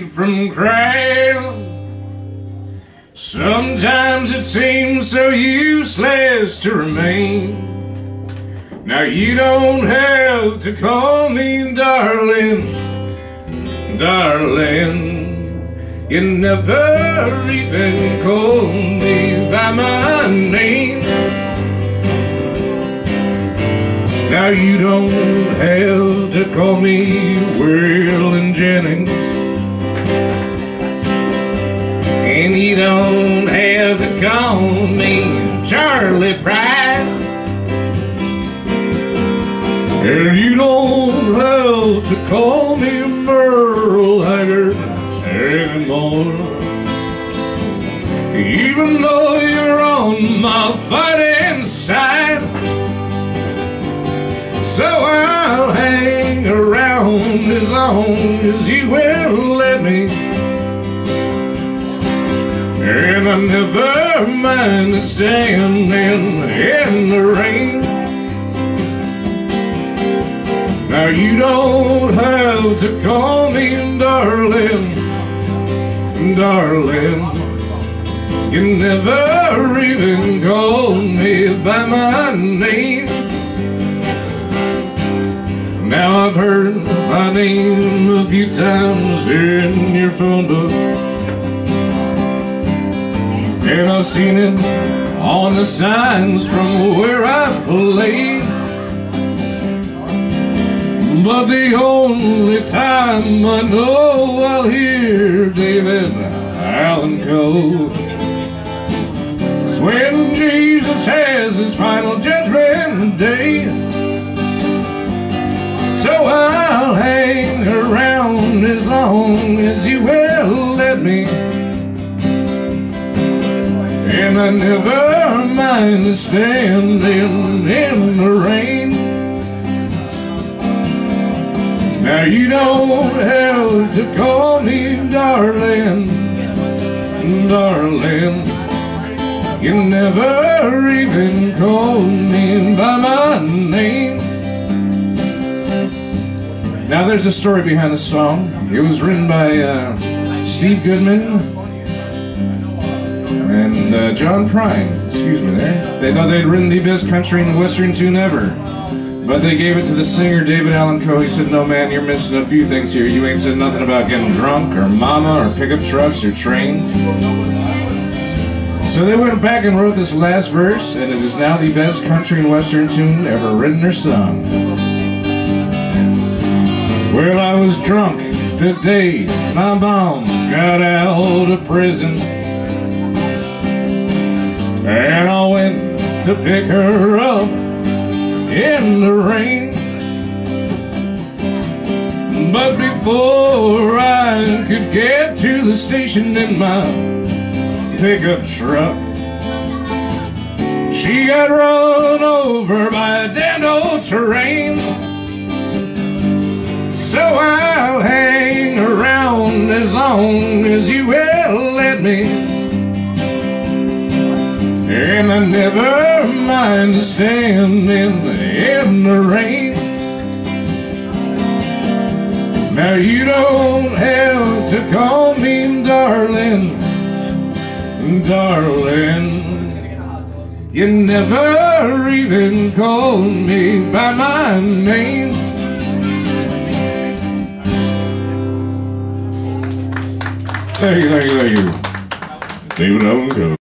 keep from crying. Sometimes it seems so useless to remain. Now you don't have to call me darling, darling. You never even called me by my name. Now you don't have to call me Jennings. And Pride. And you don't have to call me Merle Haggard anymore. Even though you're on my fighting side. So I'll hang around as long as you will let me. And I never mind standing in the rain. Now you don't have to call me darling, darling. You never even called me by my name. Now I've heard my name a few times in your phone book. And I've seen it on the signs from where I played. But the only time I know I'll hear David Allan Coe is when Jesus has his final judgment day. So I'll hang around as long as you will let me. And I never mind standing in the rain. Now you don't have to call me darling, darling. You never even called me by my name. Now there's a story behind the song. It was written by uh, Steve Goodman and uh, John Prine. Excuse me there. They thought they'd written the best country and western tune ever. But they gave it to the singer David Allan Coe. He said, no man, you're missing a few things here. You ain't said nothing about getting drunk or mama or pickup trucks or trains. So they went back and wrote this last verse, and it is now the best country and western tune ever written or sung. Well, I was drunk the day my mom got out of prison. And I went to pick her up in the rain. But before I could get to the station in my pickup truck, she got run over by a damned old terrain. So I'll hang around as long And I never mind standing in the rain. Now you don't have to call me darling, darling. You never even called me by my name. Thank you, thank you, thank you. David Coe.